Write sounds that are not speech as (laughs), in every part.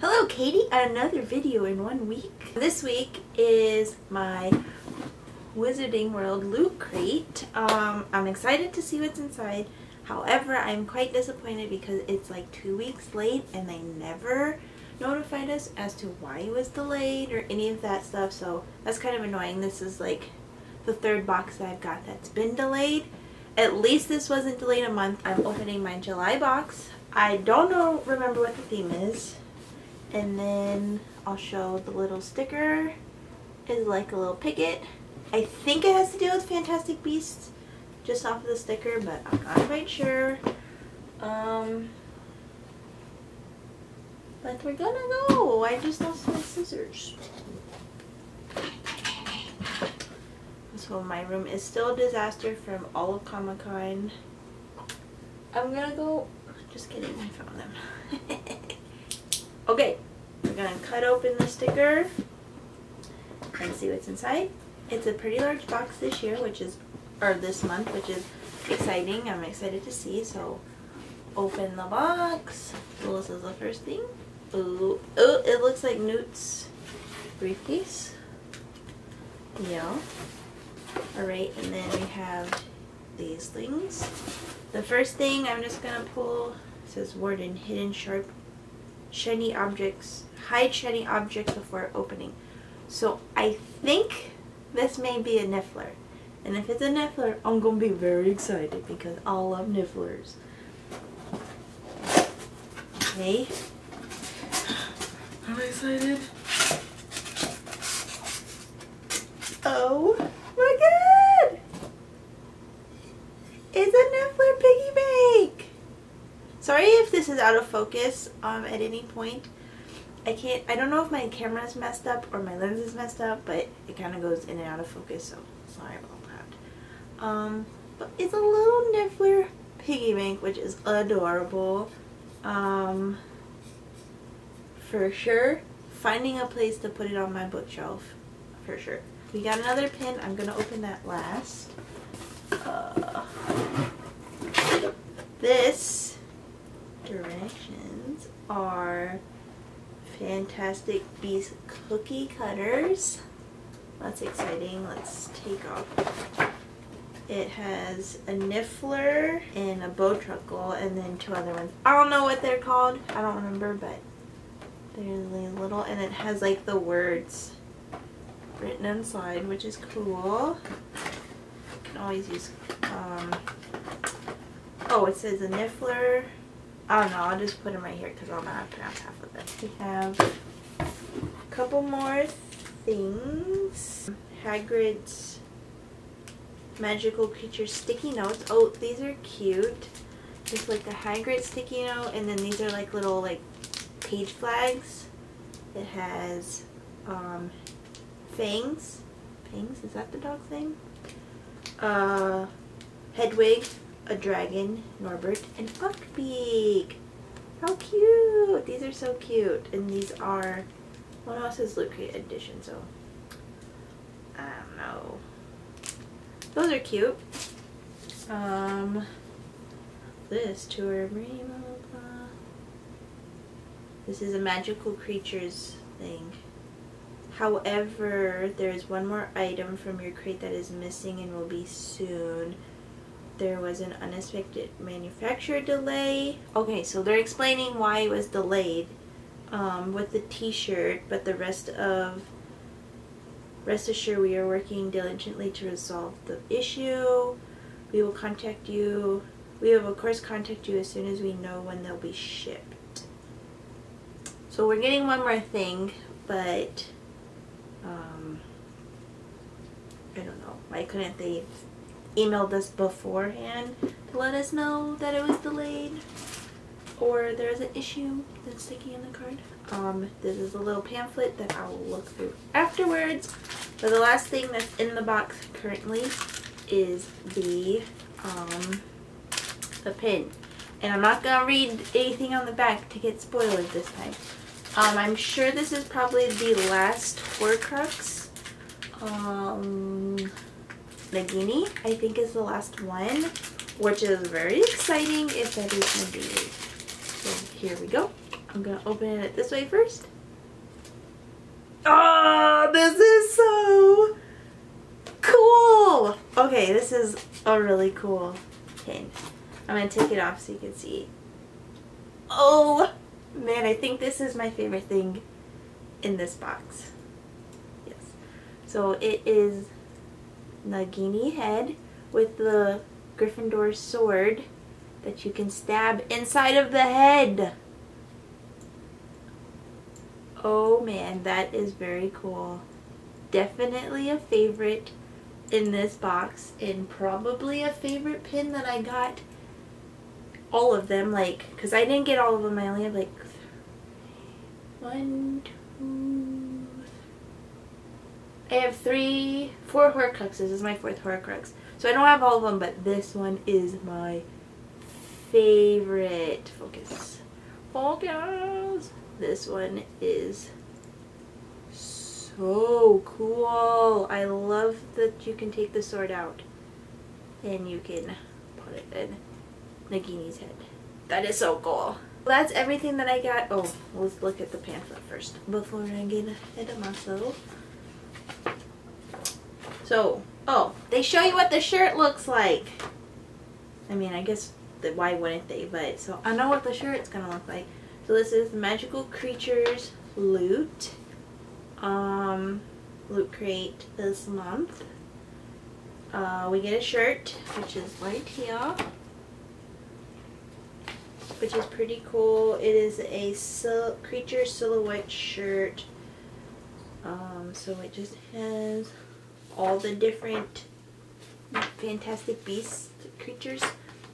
Hello Katie, another video in one week. This week is my Wizarding World loot crate. Um, I'm excited to see what's inside. However, I'm quite disappointed because it's like two weeks late and they never notified us as to why it was delayed or any of that stuff. So that's kind of annoying. This is like the third box that I've got that's been delayed. At least this wasn't delayed a month. I'm opening my July box. I don't know, remember what the theme is. And then I'll show the little sticker is like a little picket. I think it has to do with Fantastic Beasts just off of the sticker, but I'm not quite sure. Um, but we're gonna go. I just lost my scissors. So my room is still a disaster from all of Comic Con. I'm gonna go, just kidding, I found them. (laughs) okay, we're gonna cut open the sticker and see what's inside. It's a pretty large box this year, which is, or this month, which is exciting. I'm excited to see, so open the box. So this is the first thing. Ooh, oh, it looks like Newt's briefcase. Yeah. Alright, and then we have these things. The first thing I'm just gonna pull says Warden Hidden Sharp Shiny Objects Hide shiny objects before opening. So I think this may be a Niffler. And if it's a Niffler, I'm gonna be very excited because I love Nifflers. Okay. I'm excited. Oh my god! It's a Niffler piggy bank! Sorry if this is out of focus um, at any point. I can't, I don't know if my camera is messed up or my lens is messed up, but it kind of goes in and out of focus, so sorry about that. Um, but it's a little Niffler piggy bank, which is adorable. Um, for sure, finding a place to put it on my bookshelf, for sure. We got another pin. I'm going to open that last. Uh, this directions are Fantastic Beast cookie cutters. That's exciting. Let's take off. It has a Niffler and a Bowtruckle and then two other ones. I don't know what they're called. I don't remember, but they're really little. And it has like the words written inside, which is cool. You can always use, um, oh, it says a Niffler. I don't know, I'll just put them right here because I'll not pronounce half of it. We have a couple more things. Hagrid's magical creature sticky notes. Oh, these are cute. Just like the Hagrid sticky note, and then these are like little like page flags. It has um, Fangs. Fangs, is that the dog's name? Uh, Hedwig, a dragon, Norbert, and Buckbeak. How cute! These are so cute. And these are, what else is Loot Crate Edition, so, I don't know. Those are cute. Um, this, tour, blah, blah. This is a magical creatures thing. However, there is one more item from your crate that is missing and will be soon. There was an unexpected manufacturer delay. Okay, so they're explaining why it was delayed um, with the t-shirt, but the rest of Rest assured we are working diligently to resolve the issue. We will contact you. We will of course contact you as soon as we know when they'll be shipped. So we're getting one more thing, but um, I don't know. Why couldn't they emailed us beforehand to let us know that it was delayed or there's an issue that's sticking in the card. Um, this is a little pamphlet that I will look through afterwards. But the last thing that's in the box currently is the, um, the pin. And I'm not going to read anything on the back to get spoilers this time. Um, I'm sure this is probably the last Horcrux. Um, Nagini, I think is the last one, which is very exciting if that is indeed. So here we go. I'm gonna open it this way first. Oh, this is so cool. Okay, this is a really cool pin. I'm gonna take it off so you can see. Oh, man, I think this is my favorite thing in this box. Yes. So it is Nagini head with the Gryffindor sword that you can stab inside of the head. Oh man, that is very cool. Definitely a favorite in this box and probably a favorite pin that I got all of them like because I didn't get all of them I only have like one two I have three four Horcruxes this is my fourth Horcrux so I don't have all of them but this one is my favorite focus focus this one is so cool I love that you can take the sword out and you can put it in Nagini's head. That is so cool. That's everything that I got. Oh, let's look at the pamphlet first before I get ahead of myself. So, oh, they show you what the shirt looks like. I mean, I guess that why wouldn't they? But so I know what the shirt's gonna look like. So this is Magical Creatures Loot. Um, loot crate this month. Uh, we get a shirt, which is right here which is pretty cool. It is a sil creature silhouette shirt. Um, so it just has all the different fantastic beast creatures,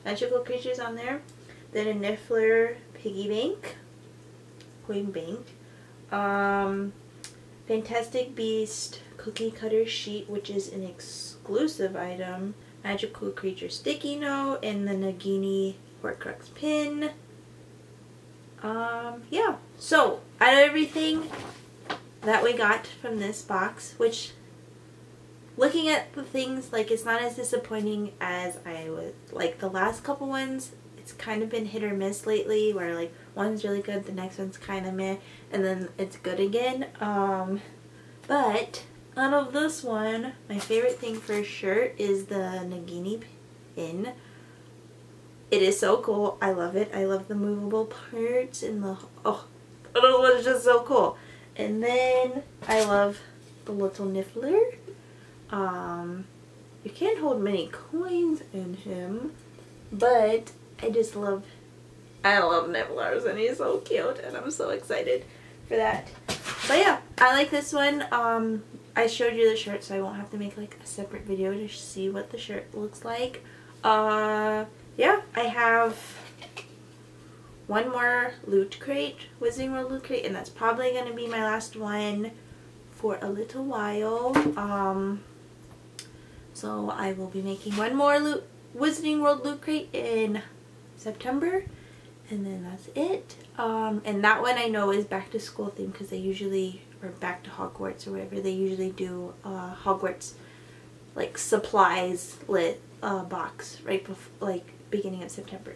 magical creatures on there. Then a Niffler piggy bank, coin bank. Um, fantastic beast cookie cutter sheet, which is an exclusive item. Magical creature sticky note and the Nagini Horcrux pin. Um, yeah. So, out of everything that we got from this box, which looking at the things, like it's not as disappointing as I was, like the last couple ones, it's kind of been hit or miss lately where like one's really good, the next one's kind of meh, and then it's good again. Um, but out of this one, my favorite thing for sure is the Nagini pin. It is so cool. I love it. I love the movable parts and the, oh, oh, it's just so cool. And then I love the little Niffler. Um, you can't hold many coins in him, but I just love, I love Nifflers and he's so cute and I'm so excited for that. But yeah, I like this one. Um, I showed you the shirt so I won't have to make like a separate video to see what the shirt looks like. Uh, yeah, I have one more loot crate, Wizarding World loot crate, and that's probably going to be my last one for a little while. Um, so I will be making one more loot, Wizarding World loot crate in September, and then that's it. Um, and that one I know is back to school theme because they usually, or back to Hogwarts or whatever, they usually do uh, Hogwarts like supplies lit uh, box right before, like beginning of September.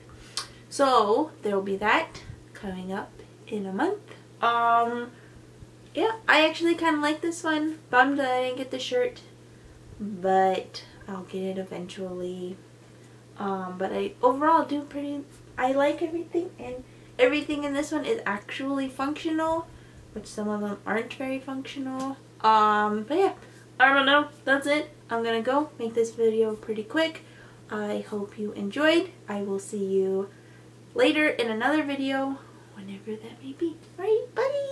So there will be that coming up in a month. Um, yeah, I actually kind of like this one. Bummed that I didn't get the shirt, but I'll get it eventually. Um, but I overall do pretty, I like everything and everything in this one is actually functional, which some of them aren't very functional. Um, but yeah, I don't know. That's it. I'm gonna go make this video pretty quick. I hope you enjoyed. I will see you later in another video, whenever that may be. Right? Bye!